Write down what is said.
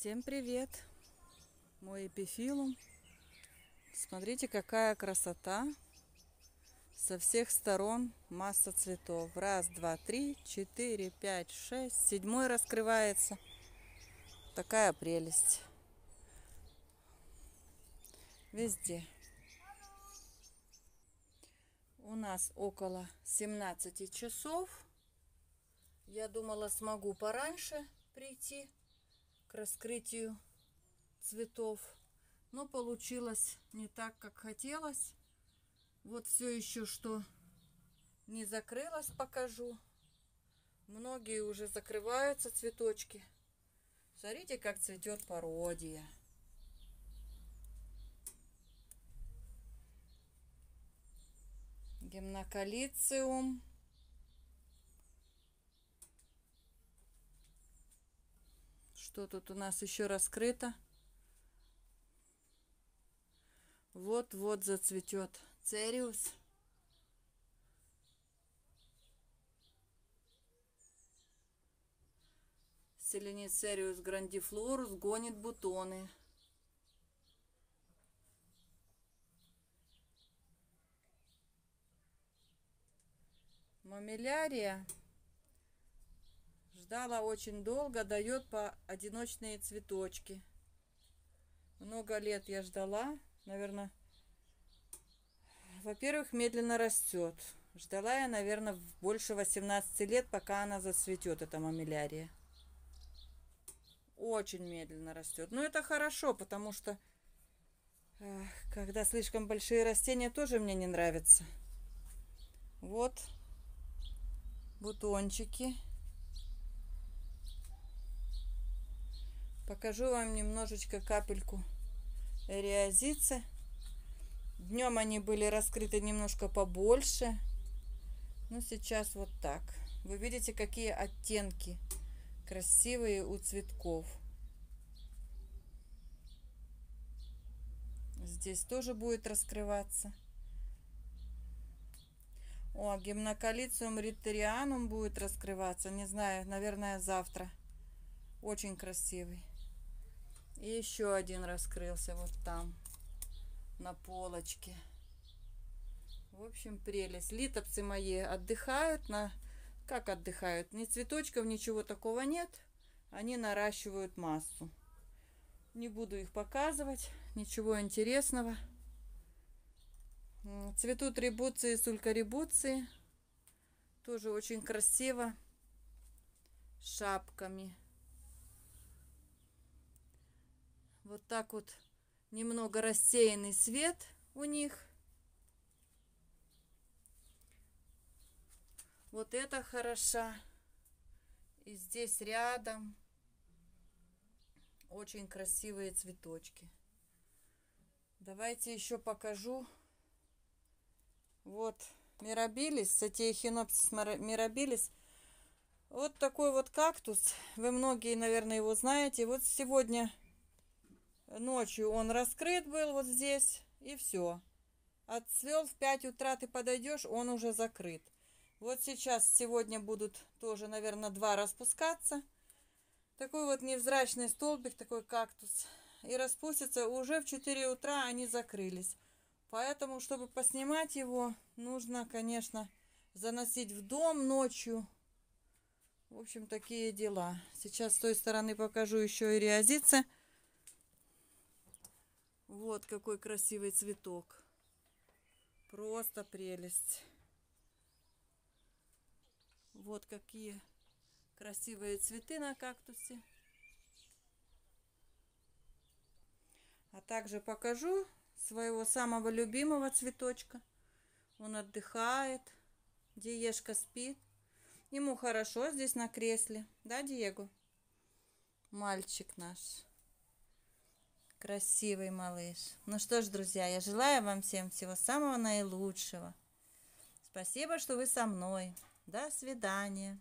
Всем привет! Мой эпифилум. Смотрите, какая красота. Со всех сторон масса цветов. Раз, два, три, четыре, пять, шесть. Седьмой раскрывается. Такая прелесть. Везде. У нас около 17 часов. Я думала, смогу пораньше прийти к раскрытию цветов. Но получилось не так, как хотелось. Вот все еще, что не закрылось, покажу. Многие уже закрываются цветочки. Смотрите, как цветет пародия. Гимнокалициум. Что тут у нас еще раскрыто? Вот-вот зацветет цериус. Селеницериус грандифлорус гонит бутоны. Мамилярия Ждала очень долго, дает по одиночные цветочки. Много лет я ждала, наверное. Во-первых, медленно растет. Ждала я, наверное, больше 18 лет, пока она зацветет, эта мамилярия. Очень медленно растет. Но это хорошо, потому что когда слишком большие растения, тоже мне не нравятся. Вот бутончики. Покажу вам немножечко капельку эриозицы. Днем они были раскрыты немножко побольше. Но сейчас вот так. Вы видите, какие оттенки красивые у цветков. Здесь тоже будет раскрываться. О, гимнокалициум ритерианум будет раскрываться. Не знаю, наверное, завтра. Очень красивый. И еще один раскрылся вот там, на полочке. В общем, прелесть. Литопсы мои отдыхают на... Как отдыхают? Ни цветочков, ничего такого нет. Они наращивают массу. Не буду их показывать. Ничего интересного. Цветут ребуции, сулькаребуции. Тоже очень красиво. Шапками. Вот так вот немного рассеянный свет у них. Вот это хороша. И здесь рядом очень красивые цветочки. Давайте еще покажу. Вот мирабилис, сатиехинопсис мирабилис. Вот такой вот кактус. Вы многие, наверное, его знаете. Вот сегодня Ночью он раскрыт был вот здесь, и все. Отцвел в 5 утра ты подойдешь, он уже закрыт. Вот сейчас, сегодня будут тоже, наверное, два распускаться. Такой вот невзрачный столбик, такой кактус. И распустится уже в 4 утра они закрылись. Поэтому, чтобы поснимать его, нужно, конечно, заносить в дом ночью. В общем, такие дела. Сейчас с той стороны покажу еще и реозицы. Вот какой красивый цветок. Просто прелесть. Вот какие красивые цветы на кактусе. А также покажу своего самого любимого цветочка. Он отдыхает. Диешка спит. Ему хорошо здесь на кресле. Да, Диего? Мальчик наш. Красивый малыш. Ну что ж, друзья, я желаю вам всем всего самого наилучшего. Спасибо, что вы со мной. До свидания.